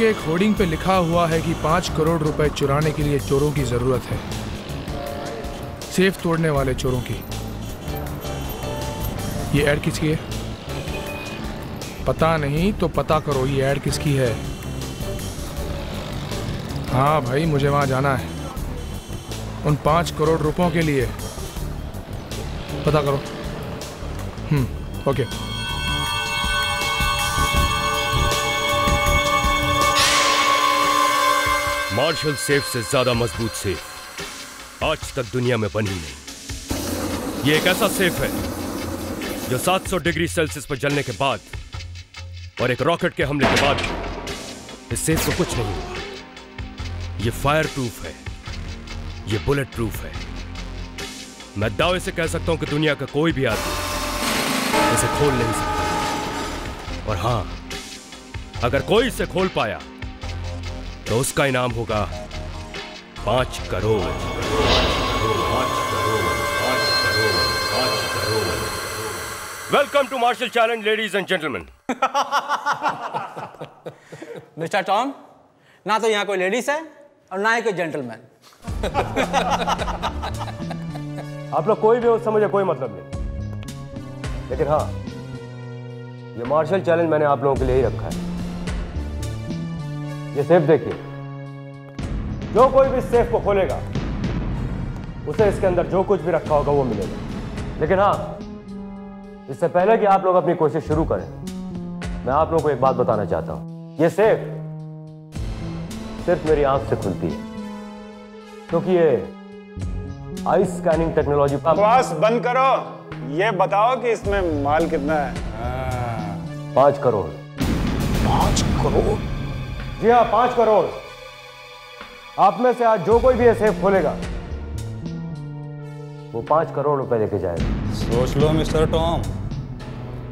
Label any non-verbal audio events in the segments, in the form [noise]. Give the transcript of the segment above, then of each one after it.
के एक होर्डिंग पे लिखा हुआ है कि पाँच करोड़ रुपए चुराने के लिए चोरों की ज़रूरत है। सेफ़ तोड़ने वाले चोरों की। ये ऐड किसकी है? पता नहीं तो पता करो ये ऐड किसकी है। हाँ भाई, मुझे वहाँ जाना है। उन पाँच करोड़ रुपयों के लिए। पता करो। हम्म ओके। मार्शल सेफ़ से ज़्यादा मज़बूत सेफ़ आज तक दुनिया में बनी नहीं। ये एक ऐसा सेफ़ है, जो 700 डिग्री सेल्सियस पर जलने के बाद और एक रॉकेट के हमले के बाद इस सेफ़ को कुछ नहीं हुआ। ये फायर प्रूफ है, ये बुलेट प्रूफ है। मैं दावे से कह सकता हूँ कि दुनिया का कोई भी आदमी इसे खोल नहीं सकता। और हाँ, अगर कोई इसे खोल पाया तो उसका इनाम होगा पाँच crore. Welcome to Marshal challenge ladies and gentleman mister Tom ना तो यहाँ कोई लेडीज़ है और ना ही कोई जेंटलमैन। आप लोग कोई भी हो समझे कोई मतलब नहीं। लेकिन हाँ ये मार्शल चैलेंज मैंने आप लोगों के लिए ही रखा है। ये सेफ़ देखिए। जो कोई भी सेफ़ को खोलेगा उसे इसके अंदर जो कुछ भी रखा होगा वो मिलेगा। लेकिन हाँ इससे पहले कि आप लोग अपनी कोशिश शुरू करें मैं आप लोगों को एक बात बताना चाहता हूँ। ये सेफ़ सिर्फ़ मेरी आँख से खुलती है क्योंकि ये आई स्कैनिंग टेक्नोलॉजी बकवास बंद करो। ये बताओ कि इसमें माल कितना है। पाँच करोड़। पाँच करोड़? जी हाँ पाँच करोड़। आप में से आज जो कोई भी ये सेफ़ खोलेगा वो पाँच करोड़ रुपए लेके जाएगा। सोच लो मिस्टर टॉम।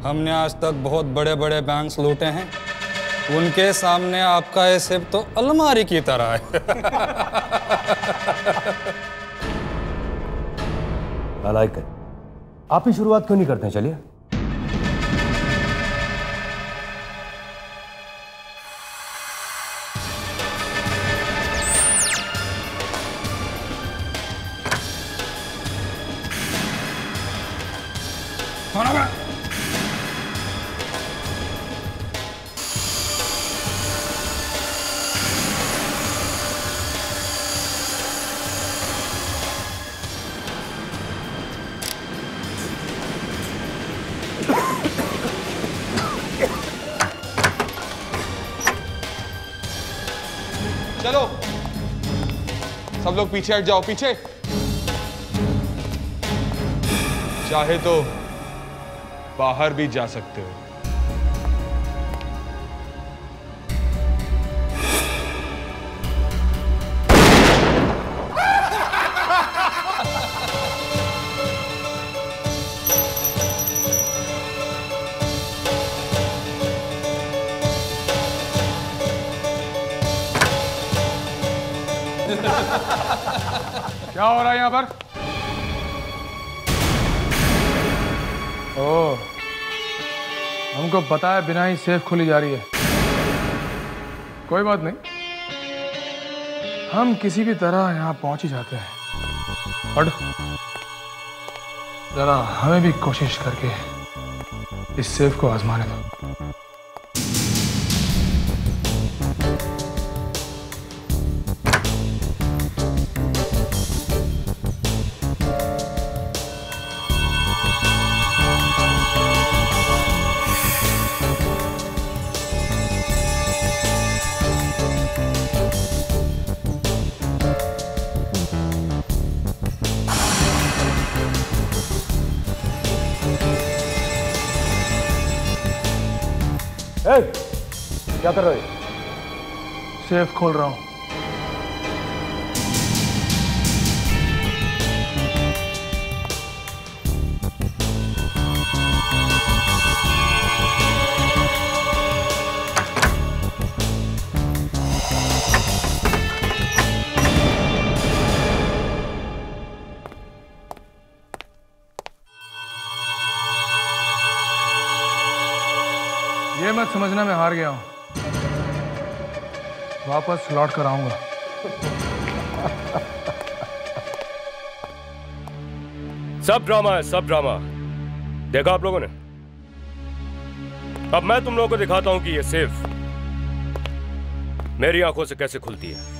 हमने आज तक बहुत बड़े बड़े बैंक्स लूटे हैं। उनके सामने आपका ये सिर्फ़ तो अलमारी की तरह है। [laughs] आई आप ही शुरुआत क्यों नहीं करते हैं? चलिए। लोग पीछे हट जाओ पीछे। चाहे तो बाहर भी जा सकते हो। पर ओ, हमको है बिना ही सेफ़ खोली जा रही है। कोई बात नहीं। हम किसी भी तरह यहाँ पहुँच ही जाते हैं। और जरा हमें भी कोशिश करके इस सेफ़ को आजमाने दो। क्या कर रहे सेफ़ खोल रहा हूँ। वापस लौट कर आऊँगा। सब ड्रामा है, सब ड्रामा देखा आप लोगों ने? अब मैं तुम लोगों को दिखाता हूँ कि ये सिर्फ़ मेरी आँखों से कैसे खुलती है।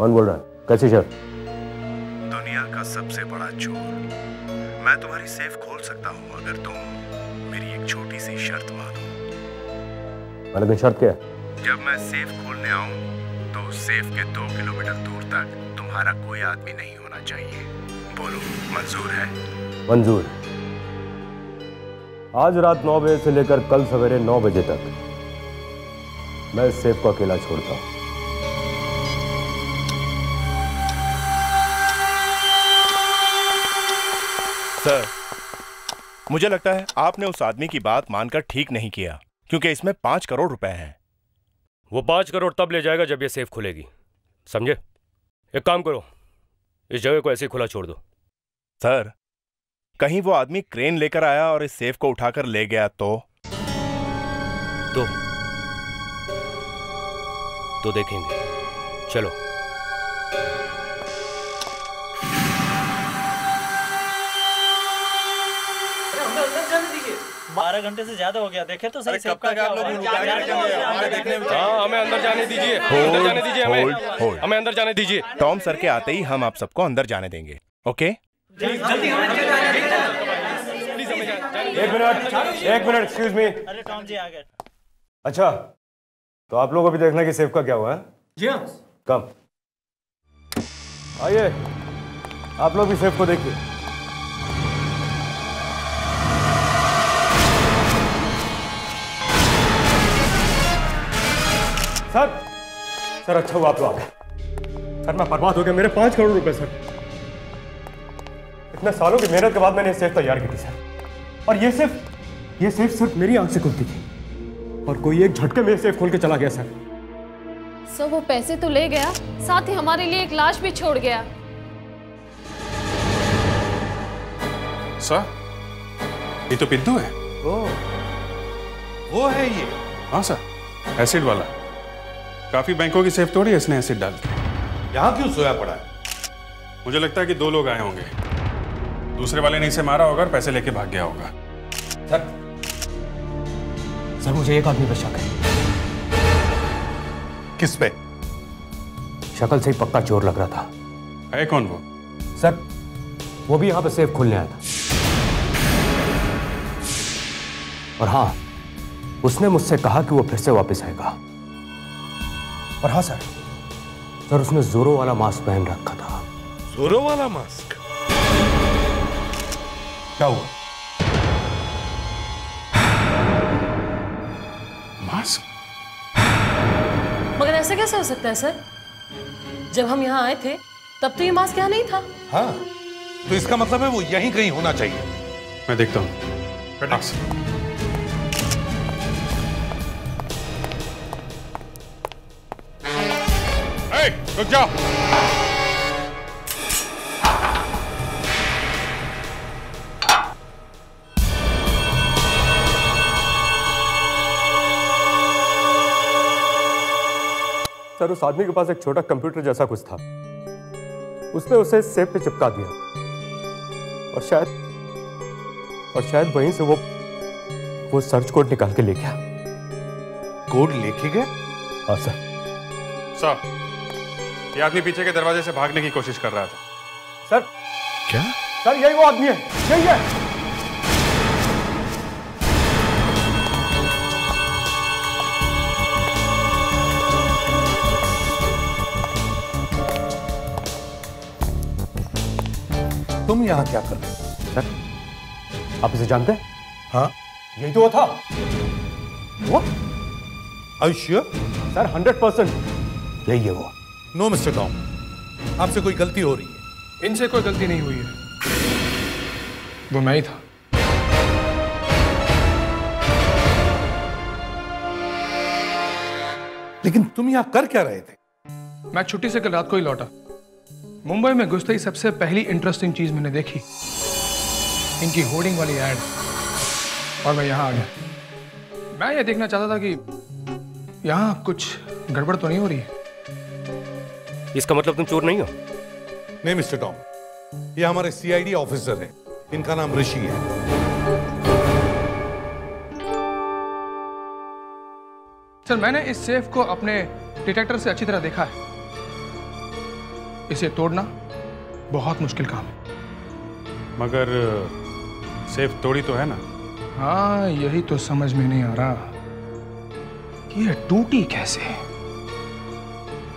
कौन बोल रहा है? कैसे शर्त दुनिया का सबसे बड़ा चोर। मैं तुम्हारी सेफ़ खोल सकता हूँ अगर तुम मेरी एक छोटी सी शर्त मानो। मैंने शर्त क्या? जब मैं सेफ़ खोलने आऊँ तो सेफ़ के दो किलोमीटर दूर तक तुम्हारा कोई आदमी नहीं होना चाहिए। बोलो मंजूर है? मंजूर। आज रात नौ बजे से लेकर कल सवेरे नौ बजे तक मैं सेफ़ को अकेला छोड़ता हूँ। सर मुझे लगता है आपने उस आदमी की बात मानकर ठीक नहीं किया क्योंकि इसमें पाँच करोड़ रुपए हैं। वो पाँच करोड़ तब ले जाएगा जब ये सेफ़ खुलेगी समझे? एक काम करो इस जगह को ऐसे ही खुला छोड़ दो। सर कहीं वो आदमी क्रेन लेकर आया और इस सेफ़ को उठाकर ले गया तो? तो तो देखेंगे। चलो। बारह घंटे से ज़्यादा हो गया। देखे तो सही कब तक आप लोग हाँ हमें अंदर जाने दीजिए अंदर जाने दीजिए हमें। हमें अंदर जाने दीजिए। टॉम सर के आते ही हम आप सबको अंदर जाने देंगे ओके? एक मिनट एक मिनट एक्सक्यूज मी अरे टॉम जी आ गए। अच्छा तो आप लोग अभी देखना कि सेफ़ का क्या हुआ है? जी हाँ। कम आइए। आप लोग भी सेफ़ को देखिए। सर सर अच्छा हुआ आप लोग। आ गए सर मैं बर्बाद हो गया। मेरे पाँच करोड़ रुपए सर। इतने सालों की मेहनत के बाद मैंने सेफ़ तैयार की थी सर। और ये सिर्फ़ ये सेफ़ सिर्फ़ मेरी आँख से खुलती थी। और कोई एक झटके में सेफ़ खोल के चला गया सर। सर वो पैसे तो ले गया साथ ही हमारे लिए एक लाश भी छोड़ गया। सर ये तो पिद्दू है। वो है ये। हाँ सर एसिड वाला। काफ़ी बैंकों की सेफ़ तोड़ी इसने एसिड डाल के। यहाँ क्यों सोया पड़ा है? मुझे लगता है कि दो लोग आए होंगे। दूसरे वाले ने इसे मारा होगा और पैसे लेके भाग गया होगा। सर। सर मुझे एक आदमी पर शक है। किस पे? शक्ल से ही पक्का चोर लग रहा था। है कौन वो? सर वो भी यहाँ पे सेफ़ खोलने आया था। और हाँ उसने मुझसे कहा कि वो फिर से वापस आएगा। और हाँ सर सर उसने जोरो वाला मास्क पहन रखा था। जोरो वाला मास्क? क्या हुआ? मास्क? मगर ऐसा कैसे हो सकता है सर? जब हम यहाँ आए थे तब तो ये मास्क यहाँ नहीं था। हाँ तो इसका मतलब है वो यहीं कहीं होना चाहिए। मैं देखता हूँ। रुक जाओ। सर उस आदमी के पास एक छोटा कंप्यूटर जैसा कुछ था। उसने उसे सेफ़ पे चिपका दिया। और शायद और शायद वहीं से वो वो सर्च कोड निकाल के ले गया कोड लेके गए? हाँ सर। सर ये आदमी पीछे के दरवाजे से भागने की कोशिश कर रहा था। सर। क्या? सर यही वो आदमी है। यही है। तुम यहाँ क्या कर रहे हो? सर आप इसे जानते हैं? हाँ। यही तो वो था। वो अवश्य सर हंड्रेड परसेंट यही है वो। नो मिस्टर टॉम आपसे कोई गलती हो रही है। इनसे कोई गलती नहीं हुई है। वो मैं ही था। लेकिन तुम यहाँ कर क्या रहे थे? मैं छुट्टी से कल रात को ही लौटा। मुंबई में घुसते ही सबसे पहली इंटरेस्टिंग चीज़ मैंने देखी। इनकी होर्डिंग वाली एड और मैं यहाँ आ गया। मैं ये देखना चाहता था कि यहाँ कुछ गड़बड़ तो नहीं हो रही है? इसका मतलब तुम चोर नहीं हो? नहीं मिस्टर टॉम। ये हमारे सीआईडी ऑफिसर हैं। इनका नाम ऋषि है। सर मैंने इस सेफ़ को अपने डिटेक्टर से अच्छी तरह देखा है। इसे तोड़ना बहुत मुश्किल काम है। मगर सेफ़ तोड़ी तो है ना? हाँ यही तो समझ में नहीं आ रहा। कि ये टूटी कैसे?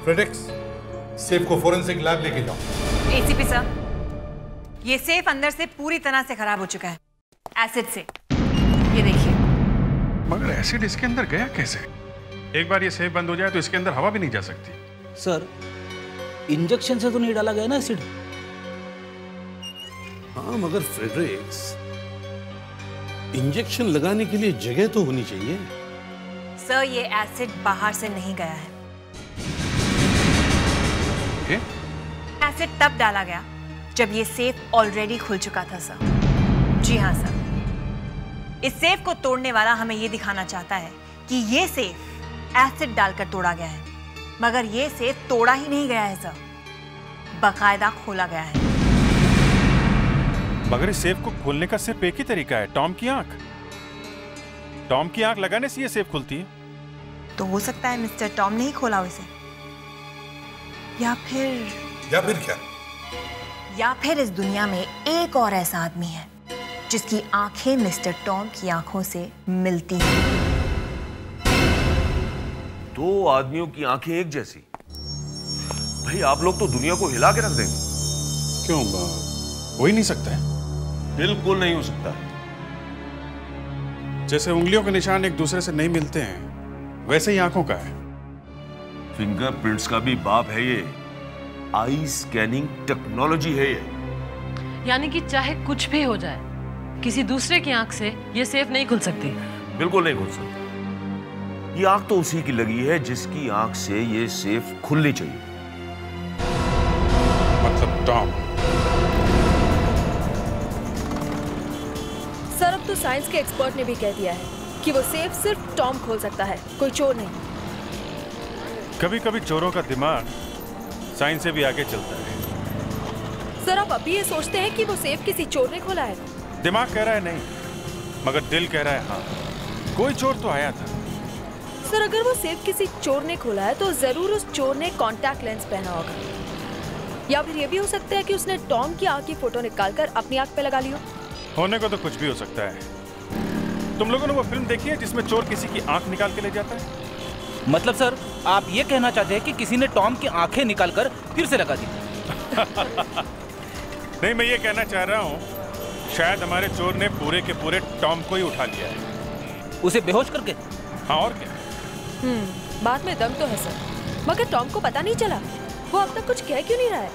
फ्रेडेक्स सेफ़ को फोरेंसिक लैब लेके जाओ। एसीपी साहब ये सेफ़ अंदर से पूरी तरह से खराब हो चुका है। एसिड से। ये देखिए। मगर एसिड इसके अंदर गया कैसे? एक बार ये सेफ़ बंद हो जाए तो इसके अंदर हवा भी नहीं जा सकती। सर इंजेक्शन से तो नहीं डाला गया ना एसिड हाँ मगर फ्रेडरिक्स इंजेक्शन लगाने के लिए जगह तो होनी चाहिए। सर ये एसिड बाहर से नहीं गया है। एसिड तब डाला गया जब ये सेफ़ ऑलरेडी खुल चुका था सर जी हाँ सर इस सेफ़ को तोड़ने वाला हमें ये दिखाना चाहता है कि ये सेफ़ एसिड डालकर तोड़ा गया है मगर ये सेफ़ तोड़ा ही नहीं गया है सर बकायदा खोला गया है। मगर इस सेफ़ को खोलने का सिर्फ़ एक ही तरीका है टॉम की आँख। टॉम की आँख लगाने से ये सेफ़ खुलती है। तो हो सकता है मिस्टर टॉम ने ही खोला उसे या फिर या फिर क्या? या फिर इस दुनिया में एक और ऐसा आदमी है जिसकी आँखें मिस्टर टॉम की आँखों से मिलती हैं। दो आदमियों की आँखें एक जैसी। भाई आप लोग तो दुनिया को हिला के रख देंगे। क्यों? हो ही नहीं सकता है। बिल्कुल नहीं हो सकता। जैसे उंगलियों के निशान एक दूसरे से नहीं मिलते हैं वैसे ही आँखों का है। फिंगरप्रिंट्स का भी बाप है ये। आई स्कैनिंग टेक्नोलॉजी है ये। यानी कि चाहे कुछ भी हो जाए किसी दूसरे की आँख से ये सेफ़ नहीं खुल सकती। बिल्कुल नहीं खुल सकती। ये आँख तो उसी की लगी है जिसकी आँख से ये सेफ़ खुलनी चाहिए। मतलब टॉम। सर अब तो साइंस के एक्सपर्ट ने भी कह दिया है कि वो सेफ़ सिर्फ़ टॉम खोल सकता है कोई चोर नहीं। कभी कभी चोरों का दिमाग साइंस से भी आगे चलता है। सर आप अभी ये सोचते हैं कि वो सेफ़ किसी चोर ने खोला है? दिमाग कह रहा है नहीं मगर दिल कह रहा है हाँ। कोई चोर तो आया था। सर अगर वो सेफ़ किसी चोर ने खोला है तो ज़रूर उस चोर ने कॉन्टैक्ट लेंस पहना होगा। या फिर ये भी हो सकता है कि उसने टॉम की आँख की फ़ोटो निकालकर अपनी आँख पे लगा ली हो। होने को तो कुछ भी हो सकता है। तुम लोगों ने वो फ़िल्म देखी है जिसमें चोर किसी की आँख निकाल के ले जाता है? मतलब सर आप ये कहना चाहते हैं कि किसी ने टॉम की आँखें निकालकर फिर से लगा दी? [laughs] नहीं मैं ये कहना चाह रहा हूँ शायद हमारे चोर ने पूरे के पूरे टॉम को ही उठा लिया है। उसे बेहोश करके? हाँ और क्या? हम्म बात में दम तो है सर मगर टॉम को पता नहीं चला। वो अब तक कुछ कह क्यों नहीं रहा है?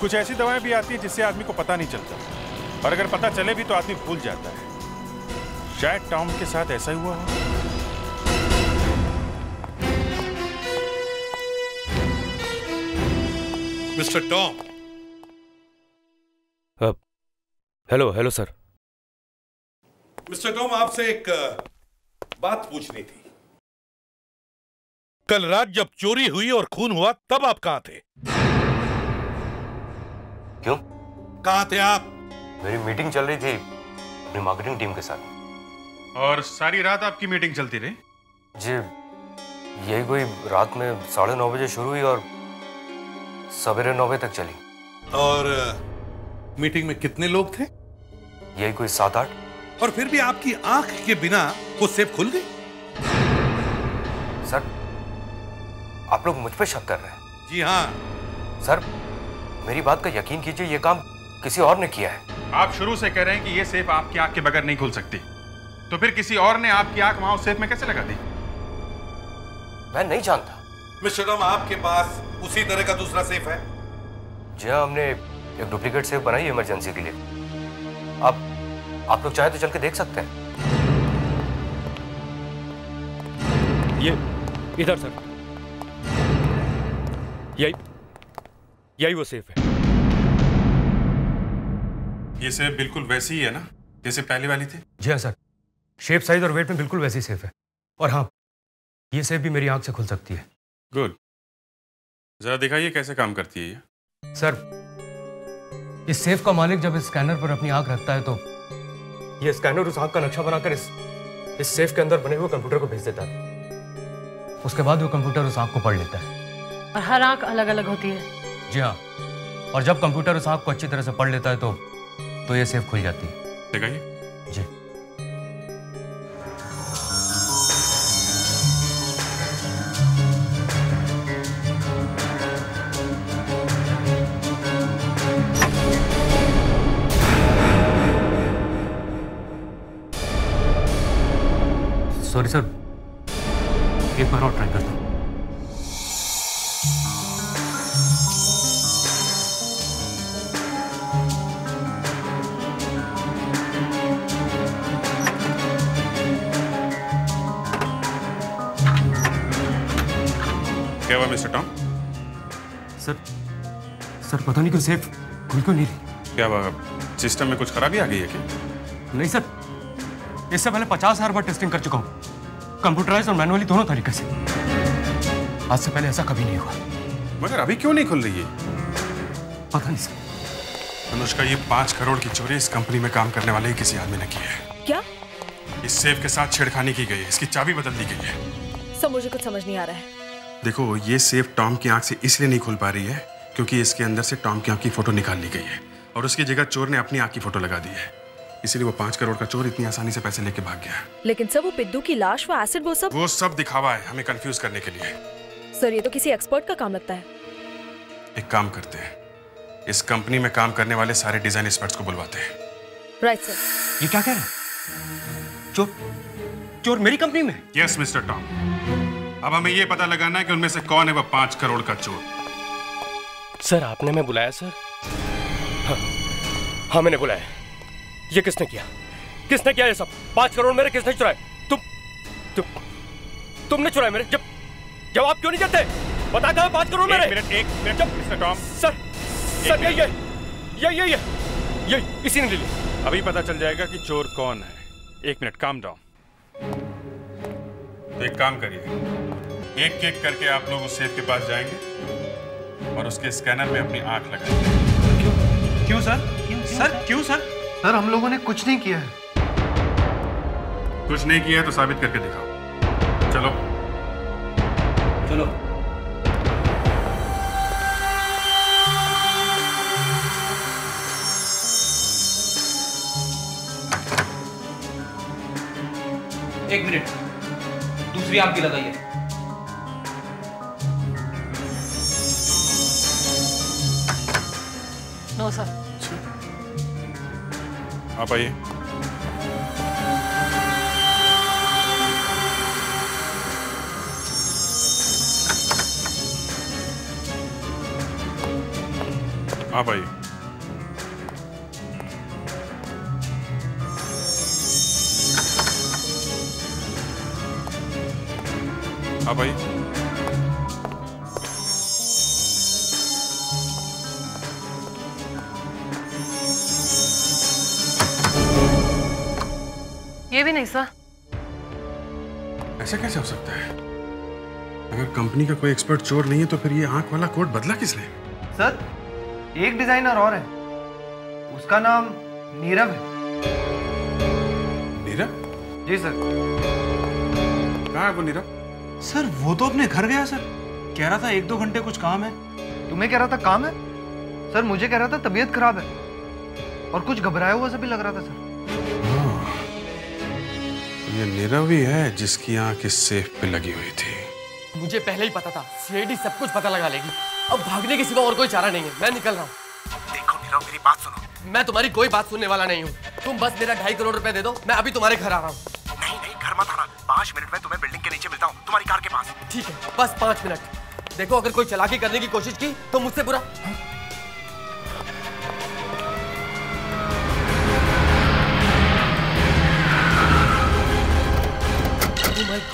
कुछ ऐसी दवाएँ भी आती है जिससे आदमी को पता नहीं चलता। और अगर पता चले भी तो आदमी भूल जाता है। शायद टॉम के साथ ऐसा ही हुआ हो। Mister Tom. Hello hello sir. Mister Tom आपसे एक बात पूछनी थी। कल रात जब चोरी हुई और खून हुआ तब आप कहाँ थे? क्यों? कहाँ थे आप? मेरी मीटिंग चल रही थी अपनी मार्केटिंग टीम के साथ। और सारी रात आपकी मीटिंग चलती रही? जी यही कोई रात में साढ़े नौ बजे शुरू हुई और सवेरे नौ बजे तक चली। और मीटिंग में कितने लोग थे? यही कोई सात आठ। और फिर भी आपकी आँख के बिना वो सेफ़ खुल गई? सर आप लोग मुझ पे शक कर रहे हैं। जी हाँ। सर मेरी बात का यकीन कीजिए ये काम किसी और ने किया है। आप शुरू से कह रहे हैं कि ये सेफ़ आपकी आँख के बगैर नहीं खुल सकती। तो फिर किसी और ने आपकी आँख वहाँ उस सेफ़ में कैसे लगा दी? मैं नहीं जानता। मिस्टर आपके पास उसी तरह का दूसरा सेफ़ है? जी हाँ हमने एक डुप्लीकेट सेफ़ बनाई है इमरजेंसी के लिए। अब आप लोग चाहे तो चल के देख सकते हैं। ये इधर सर। यही यही वो सेफ़ है। ये सेफ़ बिल्कुल वैसी ही है ना जैसे पहले वाली थी? जी हाँ सर। शेप साइज़ और वेट में बिल्कुल वैसी सेफ़ है। और हाँ ये सेफ़ भी मेरी आँख से खुल सकती है। गुड जरा दिखाइए कैसे काम करती है ये? सर इस सेफ़ का मालिक जब इस स्कैनर पर अपनी आँख रखता है तो ये स्कैनर उस आँख का नक्शा बनाकर इस इस सेफ़ के अंदर बने हुए कंप्यूटर को भेज देता है। उसके बाद वो कंप्यूटर उस आँख को पढ़ लेता है। और हर आँख अलग अलग होती है। जी हाँ। और जब कंप्यूटर उस आँख को अच्छी तरह से पढ़ लेता है तो तो ये सेफ़ खुल जाती है। दिखाइए। जी। सॉरी सर एक बार और ट्राई करता हूँ। क्या हुआ मिस्टर टॉम? सर सर पता नहीं क्यों सेफ़ खुल क्यों नहीं रही? क्या हुआ सिस्टम में कुछ खराबी आ गई है क्या? नहीं सर। इससे पहले पचास हज़ार बार टेस्टिंग कर चुका हूँ। कंप्यूटराइज और मैनुअली दोनों तरीके से। आज से पहले ऐसा कभी नहीं हुआ। मगर अभी क्यों नहीं खुल रही है? पता नहीं सर। अनुष्का ये पाँच करोड़ की चोरी इस कंपनी में काम करने वाले ही किसी आदमी ने की है। क्या? इस सेफ़ के साथ छेड़खानी की गई है। इसकी चाबी बदल दी गई है। सब मुझे कुछ समझ नहीं आ रहा है। देखो ये सेफ़ टॉम की आँख से इसलिए नहीं खुल पा रही है क्योंकि इसके अंदर से टॉम की आँख की फ़ोटो निकाल ली गई है और उसकी जगह चोर ने अपनी आँख की फ़ोटो लगा दी है। इसीलिए वो पाँच करोड़ का चोर इतनी आसानी से पैसे लेके भाग गया लेकिन सर वो पिद्दू की लाश वो एसिड वो सब वो सब दिखावा है हमें कंफ्यूज करने के लिए। सर ये तो किसी एक्सपर्ट का काम लगता है। एक काम करते हैं। इस कंपनी में काम करने वाले सारे डिज़ाइन एक्सपर्ट्स को बुलवाते हैं। राइट सर ये क्या कह रहे हैं? चोर चोर मेरी कंपनी में यस मिस्टर टॉम अब हमें ये पता लगाना है कि उनमें से कौन है वो पाँच करोड़ का चोर। सर आपने मैं बुलाया सर? हाँ, हाँ मैंने बुलाया। ये किसने किया? किसने किया ये सब? पाँच करोड़ मेरे किसने चुराए? तुम तुम तुमने चुराए मेरे? जब जवाब क्यों नहीं देते? बता कहा पाँच करोड़ मेरे? मिनट एक minute mister Tom. Sir sir ये ये ये ये ये ये इसी ने ले ली अभी पता चल जाएगा कि चोर कौन है। एक मिनट काम डाउन तो एक काम करिए। एक एक करके आप लोग उस सेफ़ के पास जाएँगे और उसके स्कैनर में अपनी आँख लगाएँगे क्यों? क्यों सर क्यों सर क्यों सर सर हम लोगों ने कुछ नहीं किया है। कुछ नहीं किया है तो साबित करके दिखाओ। चलो। चलो। एक मिनट। दूसरी आपकी लगाइए नो सर आप आइए आप आइए ये भी नहीं सर। ऐसा कैसे हो सकता है? अगर कंपनी का कोई एक्सपर्ट चोर नहीं है तो फिर ये आँख वाला कोट बदला किसने? सर एक डिज़ाइनर और है। उसका नाम नीरव है। नीरव? जी सर। कहाँ है वो नीरव? सर वो तो अपने घर गया सर। कह रहा था एक दो घंटे कुछ काम है। तुम्हें कह रहा था काम है? सर मुझे कह रहा था तबीयत खराब है। और कुछ घबराया हुआ सा भी लग रहा था सर। ये नीरव ही है जिसकी आँख इस सेफ़ पे लगी हुई थी। मुझे पहले ही पता था सीआईडी सब कुछ पता लगा लेगी। अब भागने के सिवा और कोई चारा नहीं है मैं निकल रहा हूँ। देखो नीरव मेरी बात सुनो। मैं तुम्हारी कोई बात सुनने वाला नहीं हूँ। तुम बस मेरा ढाई करोड़ रुपए दे दो मैं अभी तुम्हारे घर आ रहा हूँ। नहीं नहीं घर मत आना। पाँच मिनट में तुम्हें बिल्डिंग के नीचे मिलता हूँ तुम्हारी कार के पास। ठीक है बस पाँच मिनट। देखो अगर कोई चलाकी करने की कोशिश की तो मुझसे बुरा।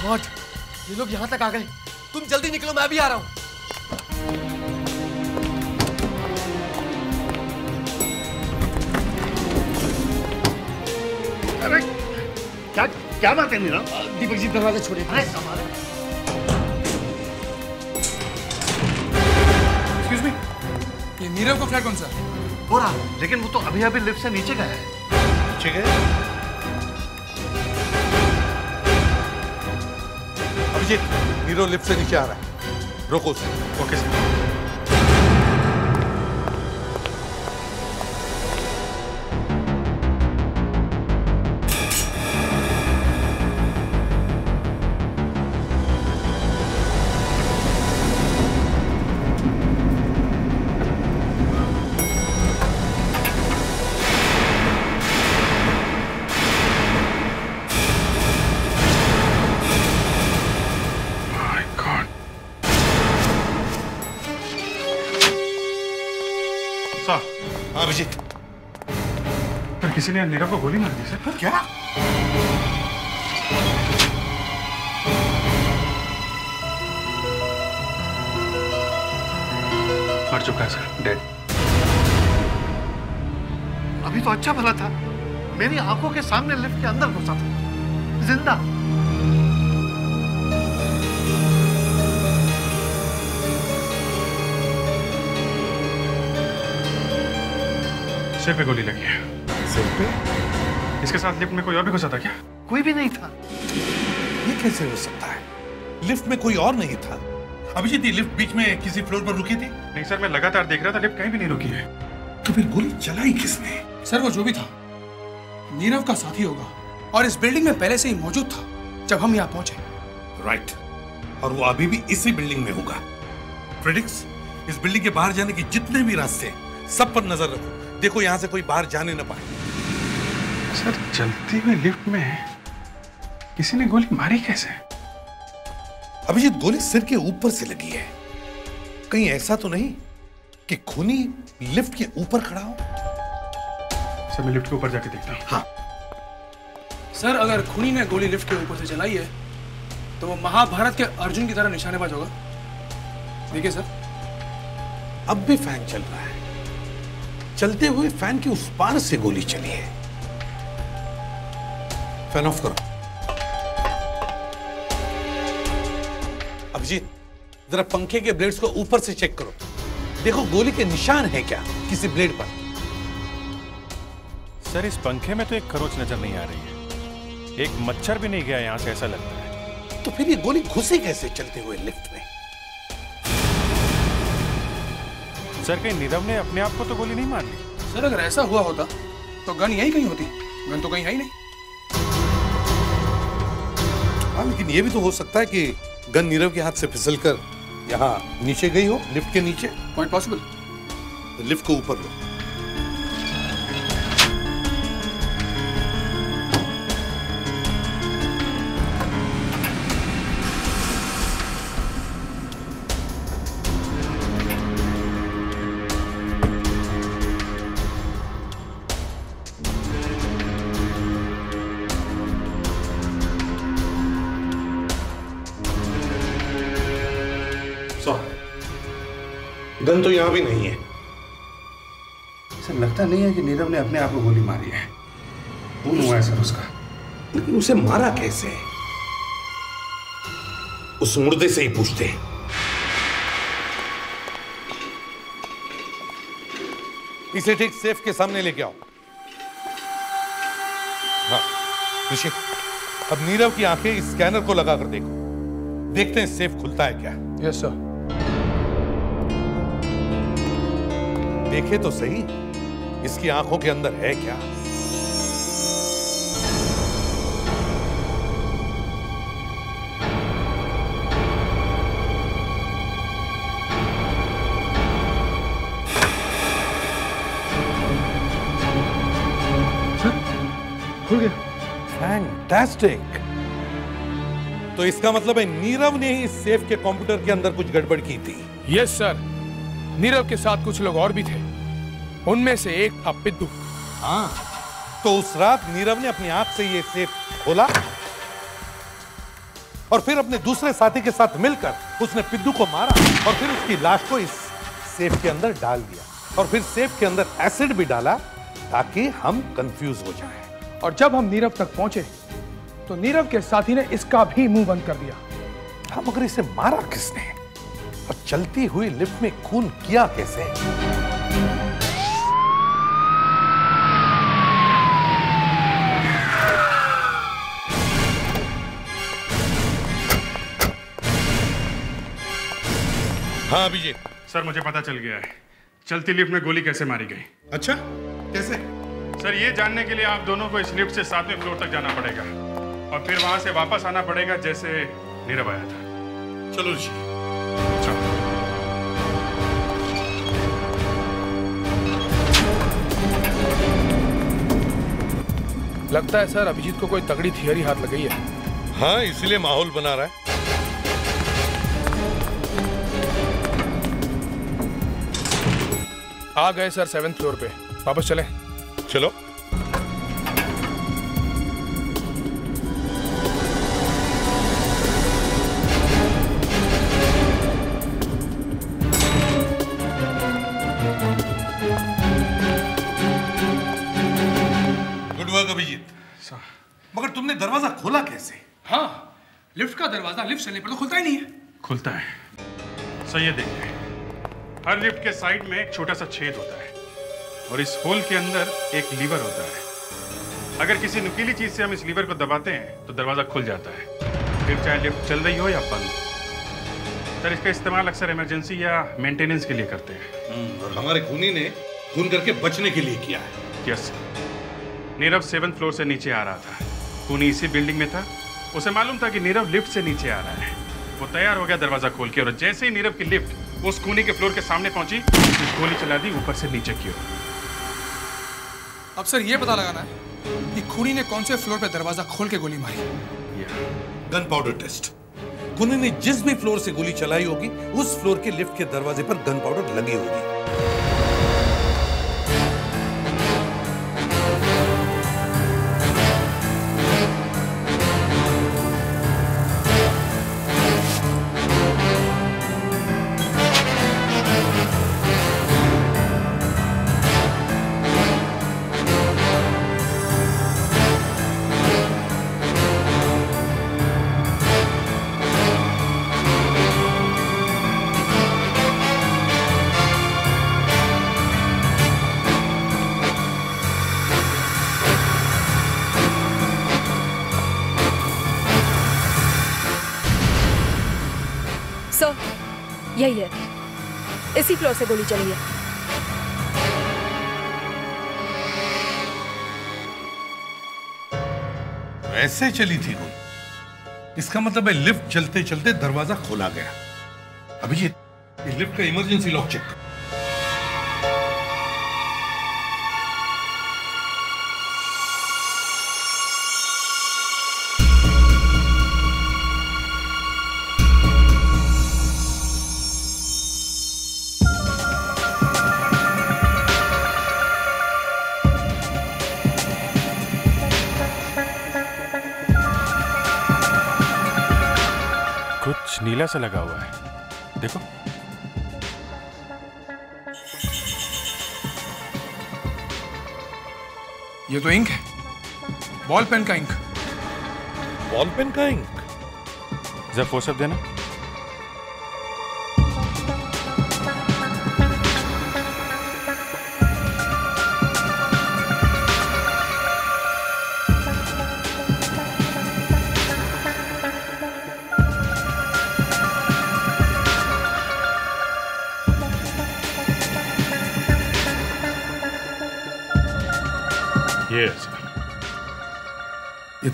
गॉड ये लोग यहाँ तक आ गए। तुम जल्दी निकलो मैं भी आ रहा हूँ। अरे क्या क्या बात है मेरा दीपक जी दरवाजे छोड़े। एक्सक्यूज मी ये नीरव का फ्लैट कौन सा? हो रहा लेकिन वो तो अभी अभी लिफ्ट से नीचे गया है। नीचे गया अभिजीत नीरो लिफ्ट से नीचे आ रहा है। रोको उसे। Okay sir. किसी ने नीरव को गोली मार दी सर क्या मर चुका है सर डेड अभी तो अच्छा भला था मेरी आँखों के सामने लिफ्ट के अंदर घुसा था ज़िंदा सिर पे गोली लगी है सिर पे? इसके साथ लिफ्ट में कोई और भी घुसा था क्या? कोई भी नहीं था। ये कैसे हो सकता है? लिफ्ट में कोई और नहीं था। अभिजीत ये लिफ्ट बीच में किसी फ्लोर पर रुकी थी? नहीं सर मैं लगातार देख रहा था लिफ्ट कहीं भी नहीं रुकी है। तो फिर गोली चलाई किसने? सर वो जो भी था नीरव का साथी होगा। और इस बिल्डिंग में पहले से ही मौजूद था जब हम यहाँ पहुँचे। राइट और वो अभी भी इसी बिल्डिंग में होगा। फ्रेडिक्स इस बिल्डिंग के बाहर जाने के जितने भी रास्ते हैं सब पर नज़र रखो। देखो यहाँ से कोई बाहर जाने न पाए। सर चलती हुई लिफ्ट में किसी ने गोली मारी कैसे? अभिजीत गोली सिर के ऊपर से लगी है। कहीं ऐसा तो नहीं कि खूनी लिफ्ट के ऊपर खड़ा हो? सर मैं लिफ्ट के ऊपर जाके देखता हूँ। हाँ। सर अगर खूनी ने गोली लिफ्ट के ऊपर से चलाई है तो वो महाभारत के अर्जुन की तरह निशानेबाज होगा। देखिए सर। अब भी फ़ैन चल रहा है। चलते हुए फ़ैन के उस पार से गोली चली है। फ़ैन ऑफ़ करो। अभिजीत जरा पंखे के ब्लेड्स को ऊपर से चेक करो। देखो गोली के निशान है क्या किसी ब्लेड पर। सर इस पंखे में तो एक खरोच नज़र नहीं आ रही है। एक मच्छर भी नहीं गया यहाँ से ऐसा लगता है। तो फिर ये गोली घुसी कैसे चलते हुए लिफ्ट में? सर कहीं नीरव ने अपने आप को तो गोली नहीं मार ली? सर अगर ऐसा हुआ होता तो गन यही कहीं होती। गन तो कहीं है ही नहीं। हाँ लेकिन ये भी तो हो सकता है कि गन नीरव के हाथ से फिसल कर यहाँ नीचे गई हो लिफ्ट के नीचे। पॉसिबल लिफ्ट को ऊपर लो। यहाँ भी नहीं है। सर लगता नहीं है कि नीरव ने अपने आप को गोली मारी है। खून हुआ है सर उसका। लेकिन उसे मारा कैसे? उस मुर्दे से ही पूछते हैं। इसे ठीक सेफ़ के सामने लेके आओ। हाँ ऋषि अब नीरव की आँखें इस स्कैनर को लगाकर देखो। देखते हैं सेफ़ खुलता है क्या। यस सर देखे तो सही। इसकी आँखों के अंदर है क्या? खुल गया। फैंटास्टिक तो इसका मतलब है नीरव ने ही इस सेफ़ के कंप्यूटर के अंदर कुछ गड़बड़ की थी। यस सर नीरव के साथ कुछ लोग और भी थे। उनमें से एक था पिद्दू। हाँ तो उस रात नीरव ने अपनी आँख से ये सेफ़ खोला और फिर अपने दूसरे साथी के साथ मिलकर उसने पिद्दू को मारा और फिर उसकी लाश को इस सेफ़ के अंदर डाल दिया और फिर सेफ़ के अंदर एसिड भी डाला ताकि हम कंफ्यूज हो जाएँ। और जब हम नीरव तक पहुँचे तो नीरव के साथी ने इसका भी मुँह बंद कर दिया। हाँ मगर इसे मारा किसने? और चलती हुई लिफ्ट में खून किया कैसे? हाँ अभिजीत। सर मुझे पता चल गया है। चलती लिफ्ट में गोली कैसे मारी गई? अच्छा कैसे? सर ये जानने के लिए आप दोनों को इस लिफ्ट से सातवें फ्लोर तक जाना पड़ेगा। और फिर वहाँ से वापस आना पड़ेगा जैसे नीरव आया था। चलो चलो। लगता है सर अभिजीत को कोई तगड़ी थियरी हाथ लग गई है। हाँ इसलिए माहौल बना रहा है। आ गए सर सेवेंथ फ्लोर पे। वापस चले। चलो। गुड वर्क अभिजीत मगर तुमने दरवाज़ा खोला कैसे? हाँ लिफ्ट का दरवाज़ा लिफ्ट चलने पर तो खुलता ही नहीं है। खुलता है। सर ये देखिए हर लिफ्ट के साइड में एक छोटा सा छेद होता है और इस होल के अंदर एक लीवर होता है। अगर किसी नुकीली चीज़ से हम इस लीवर को दबाते हैं तो दरवाज़ा खुल जाता है। फिर चाहे लिफ्ट चल रही हो या बंद। सर इसका इस्तेमाल अक्सर इमरजेंसी या मेंटेनेंस के लिए करते हैं। और हमारे खूनी ने खून करके बचने के लिए किया है। यस नीरव सेवन फ्लोर से नीचे आ रहा था। खूनी इसी बिल्डिंग में था। उसे मालूम था कि नीरव लिफ्ट से नीचे आ रहा है। वो तैयार हो गया दरवाज़ा खोल के और जैसे ही नीरव की लिफ्ट उस कोने के फ्लोर के सामने पहुँची उसने गोली चला दी ऊपर से नीचे की ओर। अब सर ये पता लगाना है कि खूनी ने कौन से फ्लोर पे दरवाज़ा खोल के गोली मारी? गन पाउडर टेस्ट खूनी ने जिस भी फ्लोर से गोली चलाई होगी उस फ्लोर के लिफ्ट के दरवाजे पर गन पाउडर लगी होगी। फ्लोर से गोली चली है। ऐसे चली थी गोली। इसका मतलब है, लिफ्ट चलते चलते दरवाज़ा खोला गया। अभी ये लिफ्ट का इमरजेंसी लॉक चेक। नीला सा लगा हुआ है। देखो। ये तो इंक है। बॉल पेन का इंक। बॉल पेन का इंक? जरा फोर्सअप देना।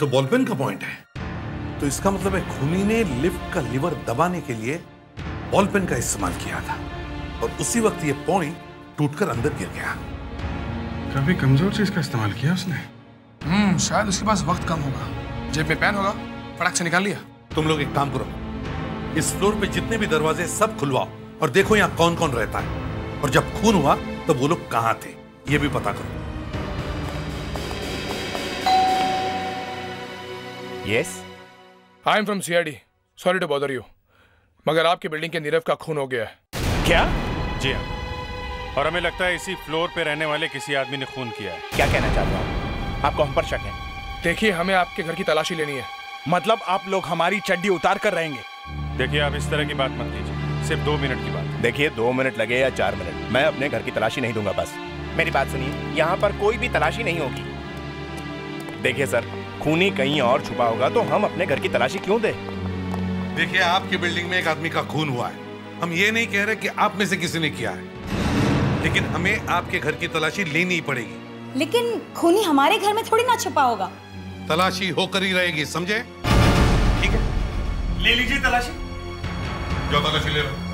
तो बॉल पेन का पॉइंट है। तो इसका मतलब है खूनी ने लिफ्ट का लीवर दबाने के लिए बॉल पेन का इस्तेमाल किया था। और उसी वक्त ये पॉइंट टूटकर अंदर गिर गया। काफ़ी कमज़ोर चीज़ का इस्तेमाल किया उसने। हम्म शायद उसके पास वक्त कम होगा। जेब में पेन होगा फटाक से निकाल लिया। तुम लोग एक काम करो। इस फ्लोर पे जितने भी दरवाजे सब खुलवाओ। और देखो यहाँ कौन कौन रहता है। और जब खून हुआ तब वो लोग कहाँ थे ये भी पता करो। Yes I am from CID sorry to bother you मगर आपकी बिल्डिंग के नीरव का खून हो गया है। क्या? जी हाँ। और हमें लगता है इसी फ्लोर पे रहने वाले किसी आदमी ने खून किया है। क्या कहना चाहते हो आपको हम पर शक है? देखिए हमें आपके घर की तलाशी लेनी है। मतलब आप लोग हमारी चड्डी उतार कर रहेंगे? देखिए आप इस तरह की बात मत कीजिए। सिर्फ़ दो मिनट की बात देखिए दो मिनट लगे या चार मिनट। मैं अपने घर की तलाशी नहीं दूँगा बस। मेरी बात सुनिए। यहाँ पर कोई भी तलाशी नहीं होगी। देखिए सर खूनी कहीं और छुपा होगा तो हम अपने घर की तलाशी क्यों दें? देखिए आपकी बिल्डिंग में एक आदमी का खून हुआ है। हम ये नहीं कह रहे कि आप में से किसी ने किया है। लेकिन हमें आपके घर की तलाशी लेनी ही पड़ेगी। लेकिन खूनी हमारे घर में थोड़ी ना छुपा होगा। तलाशी होकर ही रहेगी समझे? ठीक है। ले लीजिए तलाशी। जो तलाशी ले लो।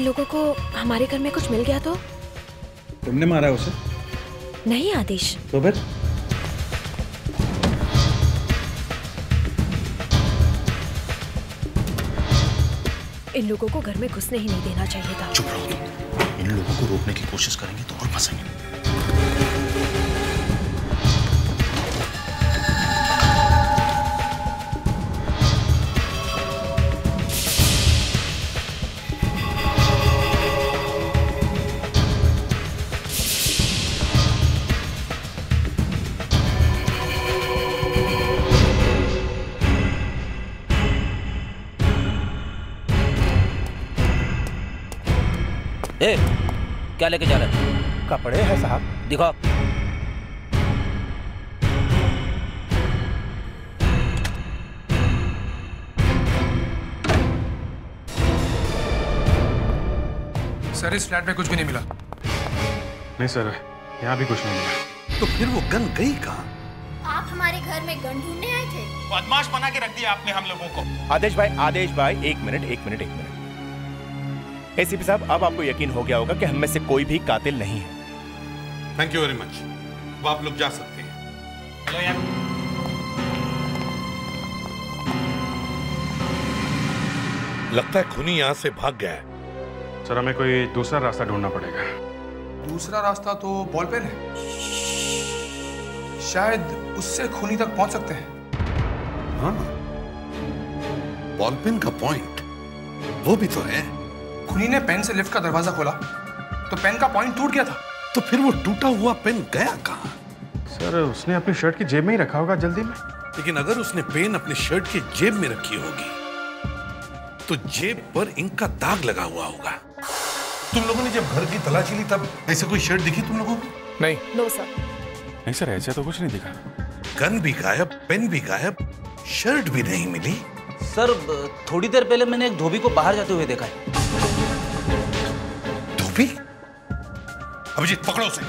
इन लोगों को हमारे घर में कुछ मिल गया तो? तुमने मारा उसे? नहीं आदेश। तो फिर? इन लोगों को घर में घुसने ही नहीं देना चाहिए था। चुप रहो तुम। इन लोगों को रोकने की कोशिश करेंगे तो और फंसेंगे। क्या लेके जा रहे हैं? कपड़े हैं साहब। दिखाओ। सर इस फ्लैट में कुछ भी नहीं मिला। नहीं सर यहाँ भी कुछ नहीं मिला। तो फिर वो गन गई कहाँ? आप हमारे घर में गन ढूँढने आए थे? बदमाश बना के रख दिया आपने हम लोगों को। आदेश भाई आदेश भाई एक मिनट एक मिनट एक मिनट। एसीपी साहब अब आपको यकीन हो गया होगा कि हम में से कोई भी कातिल नहीं है। थैंक यू वेरी मच अब आप लोग जा सकते हैं। लगता है खूनी यहाँ से भाग गया है। सर हमें कोई दूसरा रास्ता ढूंढना पड़ेगा। दूसरा रास्ता तो बॉल पेन है। शायद उससे खूनी तक पहुँच सकते हैं। हाँ। बॉल पेन का पॉइंट वो भी तो है। खूनी ने पेन से लिफ्ट का दरवाज़ा खोला तो पेन का पॉइंट टूट गया था। तो फिर वो टूटा हुआ पेन गया कहाँ? सर उसने अपनी शर्ट की जेब में ही रखा होगा जल्दी में। लेकिन अगर उसने पेन अपने शर्ट की जेब में रखी होगी तो जेब पर इंक का दाग लगा हुआ होगा। तुम लोगों ने जब घर की तलाशी ली तब ऐसे कोई शर्ट दिखी तुम लोगों को? नहीं। नो सर नहीं सर ऐसे तो कुछ नहीं दिखा। गन भी गायब पेन भी गायब शर्ट भी नहीं मिली। सर थोड़ी देर पहले मैंने एक धोबी को बाहर जाते हुए देखा है। अभिजीत पकड़ो उसे।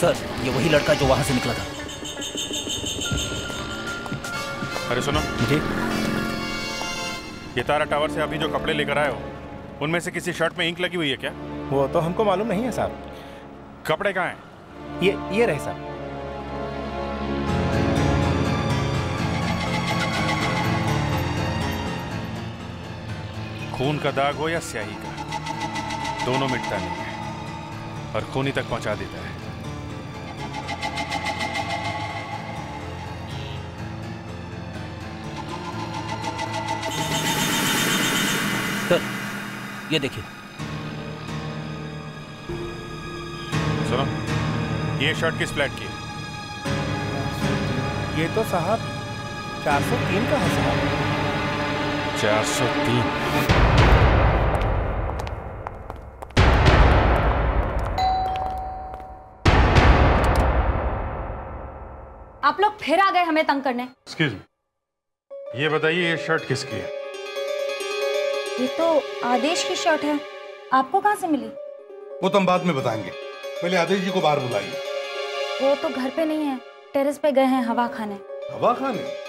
सर ये वही लड़का जो वहाँ से निकला था। अरे सुनो। जी। ये तारा टावर से अभी जो कपड़े लेकर आए हो उनमें से किसी शर्ट में इंक लगी हुई है क्या? वो तो हमको मालूम नहीं है साहब। कपड़े कहाँ हैं? ये ये रहे साहब। खून का दाग हो या स्याही का? दोनों मिटता नहीं है और खूनी तक पहुँचा देता है। सर ये देखिए। सुनो ये शर्ट किस फ्लैट की है? ये तो साहब 403 का है साहब। 403 फिर आ गए हमें तंग करने। एक्सक्यूज मी ये बताइए ये शर्ट किसकी है? ये तो आदेश की शर्ट है। आपको कहाँ से मिली? वो तो हम बाद में बताएँगे। पहले आदेश जी को बाहर बुलाइए। वो तो घर पे नहीं है टेरेस पे गए हैं हवा खाने। हवा खाने?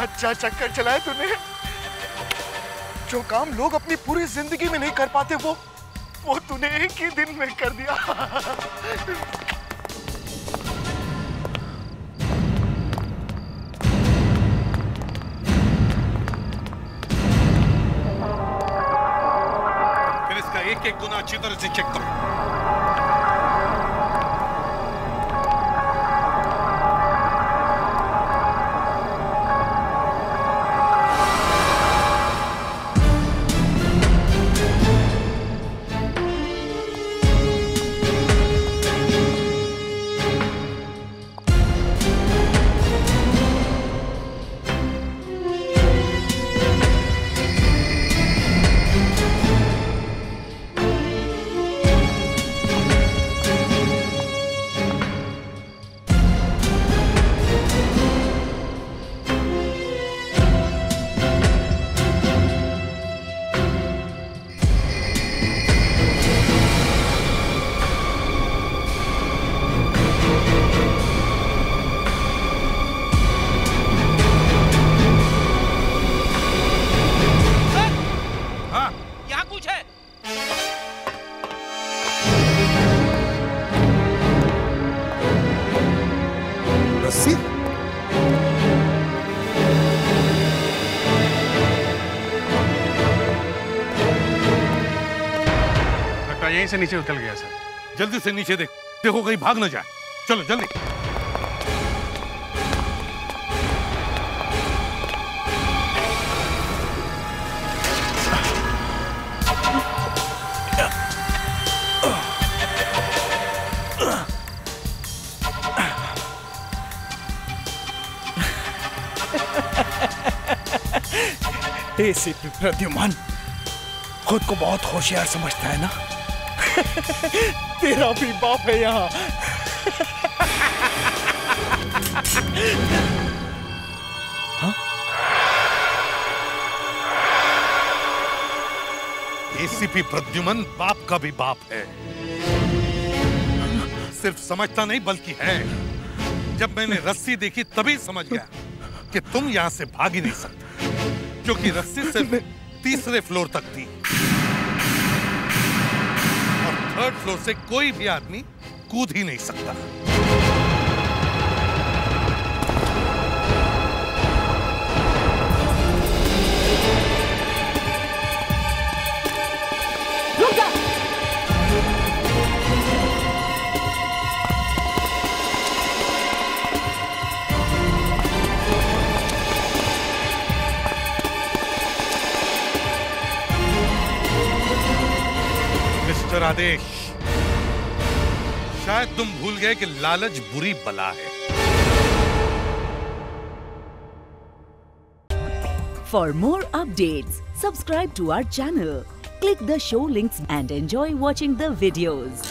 अच्छा चक्कर चलाया तूने। जो काम लोग अपनी पूरी ज़िंदगी में नहीं कर पाते, वो वो तूने एक ही दिन में कर दिया। फिर इसका एक एक गुना अच्छी तरह से चेक करो। से नीचे उतर गया सर। जल्दी से नीचे देख। देखो कहीं भाग ना जाए। चलो जल्दी। [laughs] एसीपी प्रद्युमन खुद को बहुत होशियार समझता है ना? [laughs] तेरा भी बाप है यहाँ। एसीपी प्रद्युमन बाप का भी बाप है। सिर्फ़ समझता नहीं बल्कि है। जब मैंने रस्सी देखी तभी समझ गया कि तुम यहाँ से भाग ही नहीं सकते क्योंकि रस्सी सिर्फ़ तीसरे फ्लोर तक थी। थर्ड फ्लोर से कोई भी आदमी कूद ही नहीं सकता। मास्टर आदेश। शायद तुम भूल गए कि लालच बुरी बला है। For more update subscribe to our channel click the show links and enjoy watching the videos